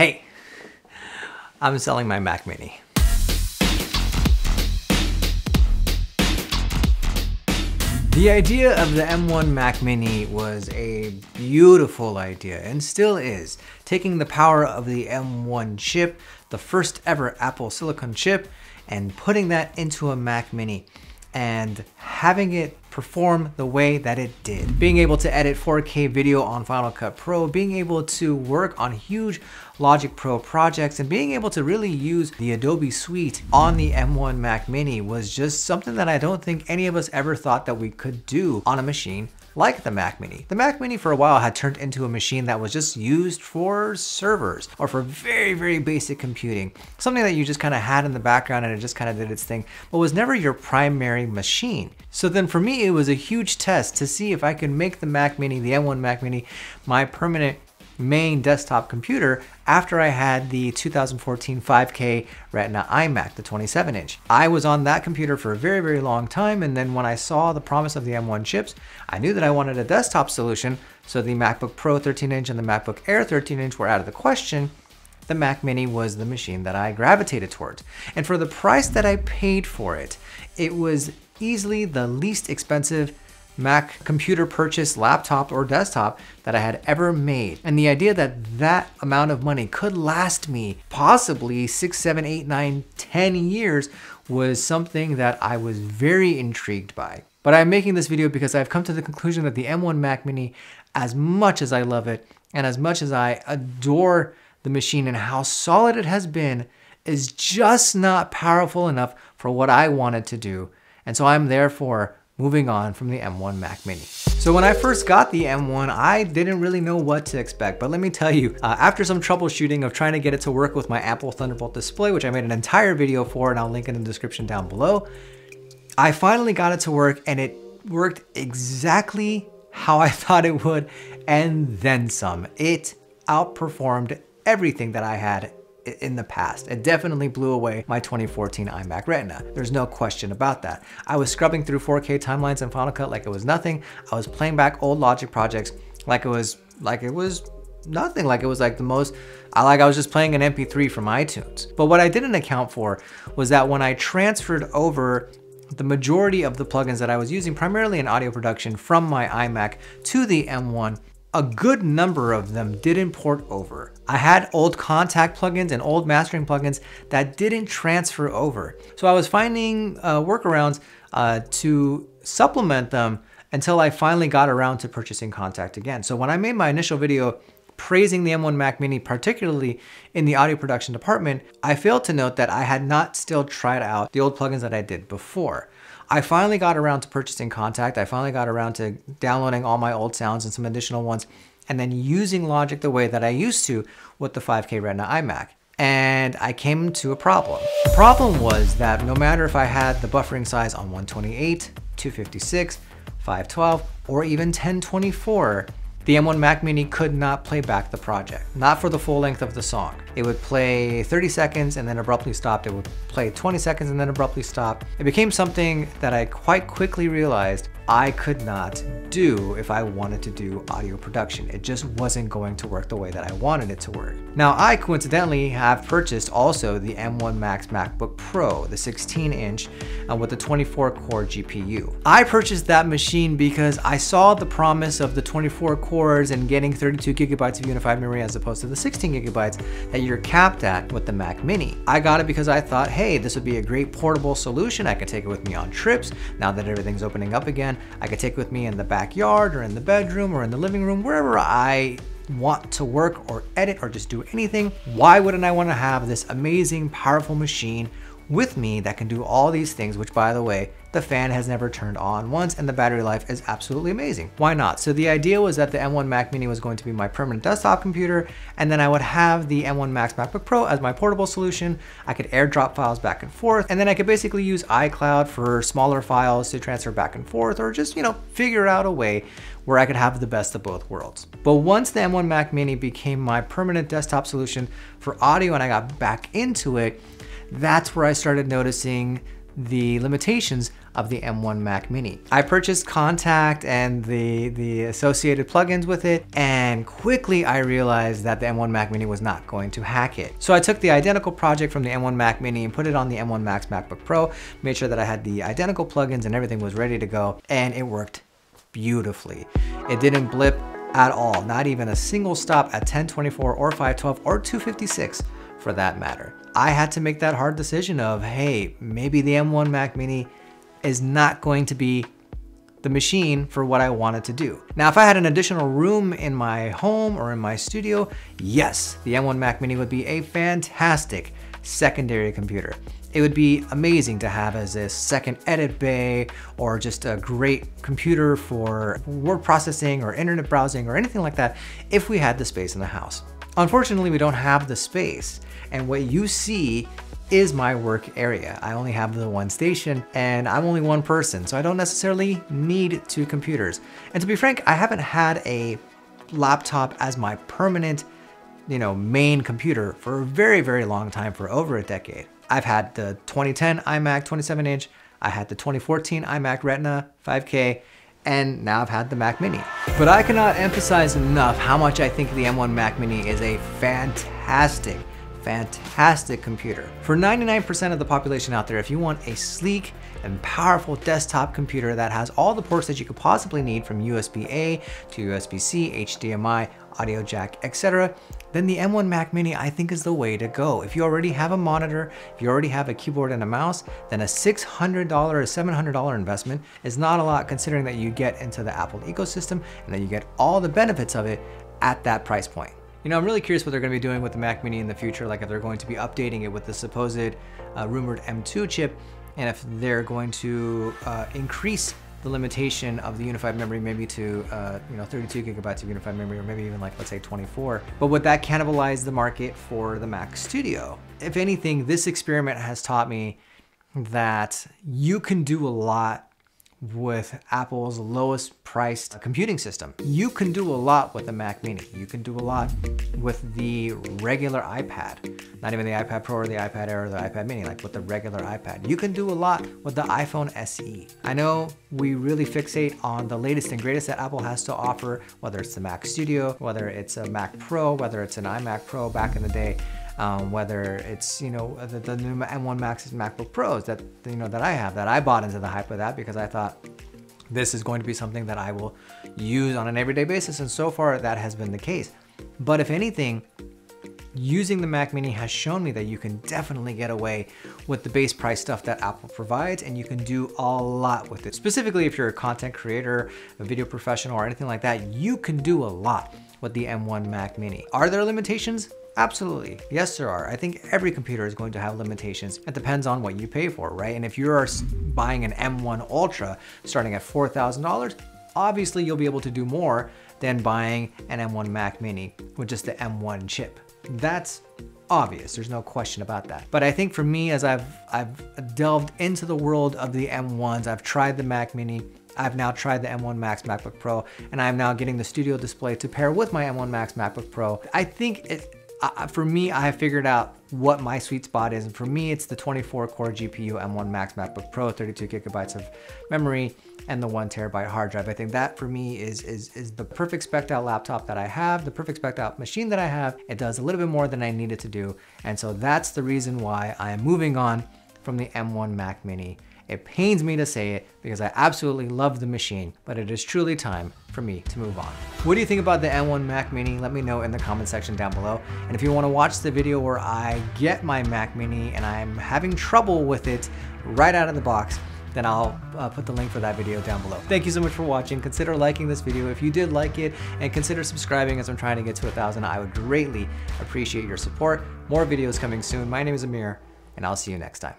Hey, I'm selling my Mac Mini. The idea of the M1 Mac Mini was a beautiful idea and still is, taking the power of the M1 chip, the first ever Apple Silicon chip, and putting that into a Mac Mini and having it perform the way that it did. Being able to edit 4K video on Final Cut Pro, being able to work on huge Logic Pro projects, and being able to really use the Adobe Suite on the M1 Mac Mini was just something that I don't think any of us ever thought that we could do on a machine like the Mac Mini. The Mac Mini for a while had turned into a machine that was just used for servers or for very, very basic computing. Something that you just kind of had in the background and it just kind of did its thing, but was never your primary machine. So then for me, it was a huge test to see if I could make the Mac Mini, the M1 Mac Mini, my permanent main desktop computer after I had the 2014 5K Retina iMac, the 27 inch. I was on that computer for a very, very long time. And then when I saw the promise of the M1 chips, I knew that I wanted a desktop solution. So the MacBook Pro 13 inch and the MacBook Air 13 inch were out of the question. The Mac Mini was the machine that I gravitated toward. And for the price that I paid for it, it was easily the least expensive Mac computer purchase, laptop, or desktop that I had ever made. And the idea that that amount of money could last me possibly six, seven, eight, nine, ten years was something that I was very intrigued by. But I'm making this video because I've come to the conclusion that the M1 Mac Mini, as much as I love it, and as much as I adore the machine and how solid it has been, is just not powerful enough for what I wanted to do. And so I'm therefore moving on from the M1 Mac Mini. So when I first got the M1, I didn't really know what to expect, but let me tell you, uh, after some troubleshooting of trying to get it to work with my Apple Thunderbolt display, which I made an entire video for and I'll link in the description down below, I finally got it to work and it worked exactly how I thought it would and then some. It outperformed everything that I had in the past. It definitely blew away my 2014 iMac Retina. There's no question about that. I was scrubbing through 4K timelines in Final Cut like it was nothing. I was playing back old Logic projects like it was like it was nothing like it was like the most I like I was just playing an MP3 from iTunes. But what I didn't account for was that when I transferred over the majority of the plugins that I was using primarily in audio production from my iMac to the M1 a good number of them didn't port over. I had old Kontakt plugins and old mastering plugins that didn't transfer over. So I was finding uh, workarounds uh, to supplement them until I finally got around to purchasing Kontakt again. So when I made my initial video praising the M1 Mac Mini, particularly in the audio production department, I failed to note that I had not still tried out the old plugins that I did before. I finally got around to purchasing Kontakt. I finally got around to downloading all my old sounds and some additional ones, and then using Logic the way that I used to with the 5K Retina iMac. And I came to a problem. The problem was that no matter if I had the buffering size on 128, 256, 512, or even 1024, the M1 Mac Mini could not play back the project, not for the full length of the song. It would play 30 seconds and then abruptly stopped. It would play 20 seconds and then abruptly stop. It became something that I quite quickly realized I could not do if I wanted to do audio production. It just wasn't going to work the way that I wanted it to work. Now, I coincidentally have purchased also the M1 Max MacBook Pro, the 16 inch uh, with the 24 core GPU. I purchased that machine because I saw the promise of the 24 cores and getting 32 gigabytes of unified memory as opposed to the 16 gigabytes that you're capped at with the Mac Mini. I got it because I thought, hey, this would be a great portable solution. I could take it with me on trips now that everything's opening up again. I could take it with me in the backyard or in the bedroom or in the living room, wherever I want to work or edit or just do anything. Why wouldn't I want to have this amazing, powerful machine with me that can do all these things, which by the way, the fan has never turned on once and the battery life is absolutely amazing. Why not? So the idea was that the M1 Mac Mini was going to be my permanent desktop computer and then I would have the M1 Max MacBook Pro as my portable solution. I could airdrop files back and forth and then I could basically use iCloud for smaller files to transfer back and forth or just, you know, figure out a way where I could have the best of both worlds. But once the M1 Mac Mini became my permanent desktop solution for audio and I got back into it, that's where I started noticing the limitations of the M1 Mac Mini. I purchased Kontakt and the, the associated plugins with it, and quickly I realized that the M1 Mac Mini was not going to hack it. So I took the identical project from the M1 Mac Mini and put it on the M1 Max MacBook Pro, made sure that I had the identical plugins and everything was ready to go, and it worked beautifully. It didn't blip at all, not even a single stop at 1024 or 512 or 256 for that matter. I had to make that hard decision of, hey, maybe the M1 Mac Mini is not going to be the machine for what I wanted to do. Now, if I had an additional room in my home or in my studio, yes, the M1 Mac Mini would be a fantastic secondary computer. It would be amazing to have as a second edit bay or just a great computer for word processing or internet browsing or anything like that if we had the space in the house. Unfortunately, we don't have the space and what you see is my work area. I only have the one station and I'm only one person, so I don't necessarily need two computers. And to be frank, I haven't had a laptop as my permanent, you know, main computer for a very, very long time, for over a decade. I've had the 2010 iMac 27 inch, I had the 2014 iMac Retina 5K, and now I've had the Mac Mini. But I cannot emphasize enough how much I think the M1 Mac Mini is a fantastic fantastic computer. For 99% of the population out there, if you want a sleek and powerful desktop computer that has all the ports that you could possibly need from USB-A to USB-C, HDMI, audio jack, etc., then the M1 Mac Mini I think is the way to go. If you already have a monitor, if you already have a keyboard and a mouse, then a $600 or $700 investment is not a lot considering that you get into the Apple ecosystem and that you get all the benefits of it at that price point. You know, I'm really curious what they're going to be doing with the Mac Mini in the future, like if they're going to be updating it with the supposed uh, rumored M2 chip, and if they're going to uh, increase the limitation of the unified memory maybe to uh, you know 32 gigabytes of unified memory or maybe even like let's say 24 but would that cannibalize the market for the mac studio? If anything this experiment has taught me that you can do a lot with Apple's lowest priced computing system. You can do a lot with the Mac Mini. You can do a lot with the regular iPad. Not even the iPad Pro or the iPad Air or the iPad Mini, like with the regular iPad. You can do a lot with the iPhone SE. I know we really fixate on the latest and greatest that Apple has to offer, whether it's the Mac Studio, whether it's a Mac Pro, whether it's an iMac Pro back in the day um, whether it's you know the, the new M1 Max's MacBook Pros that you know that I have that I bought into the hype of that because I thought this is going to be something that I will use on an everyday basis and so far that has been the case. But if anything, using the Mac Mini has shown me that you can definitely get away with the base price stuff that Apple provides and you can do a lot with it. Specifically if you're a content creator, a video professional or anything like that, you can do a lot with the M1 Mac Mini. Are there limitations? Absolutely. Yes, there are. I think every computer is going to have limitations. It depends on what you pay for, right? And if you're buying an M1 Ultra starting at $4,000, obviously you'll be able to do more than buying an M1 Mac Mini with just the M1 chip. That's obvious. There's no question about that. But I think for me, as I've, I've delved into the world of the M1s, I've tried the Mac Mini, I've now tried the M1 Max MacBook Pro, and I'm now getting the studio display to pair with my M1 Max MacBook Pro. I think it, uh, for me, I have figured out what my sweet spot is. And for me, it's the 24 core GPU M1 Max MacBook Pro, 32 gigabytes of memory and the one terabyte hard drive. I think that for me is, is, is the perfect spec out laptop that I have, the perfect spec out machine that I have. It does a little bit more than I needed to do. And so that's the reason why I am moving on from the M1 Mac Mini it pains me to say it because I absolutely love the machine, but it is truly time for me to move on. What do you think about the M1 Mac Mini? Let me know in the comment section down below. And if you wanna watch the video where I get my Mac Mini and I'm having trouble with it right out of the box, then I'll uh, put the link for that video down below. Thank you so much for watching. Consider liking this video if you did like it and consider subscribing as I'm trying to get to a thousand. I would greatly appreciate your support. More videos coming soon. My name is Amir and I'll see you next time.